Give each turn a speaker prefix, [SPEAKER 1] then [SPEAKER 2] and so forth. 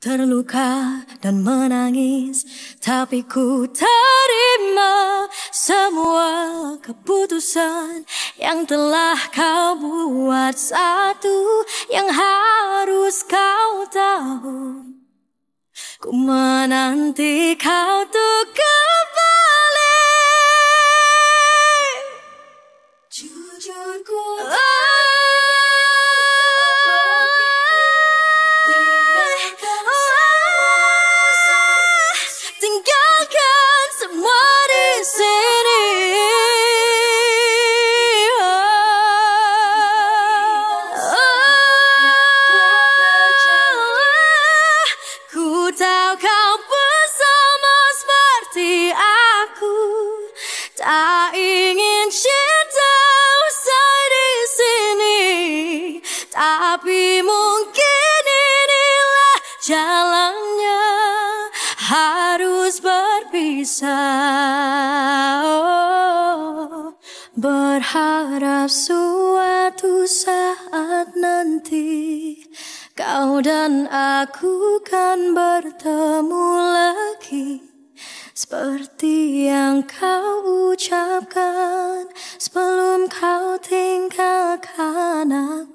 [SPEAKER 1] Terluka dan menangis Tapi ku terima semua keputusan Yang telah kau buat Satu yang harus kau tahu. Ku menanti kau tuh Tapi mungkin inilah jalannya harus berpisah. Oh, berharap suatu saat nanti kau dan aku kan bertemu lagi. Seperti yang kau ucapkan sebelum kau tinggalkan aku.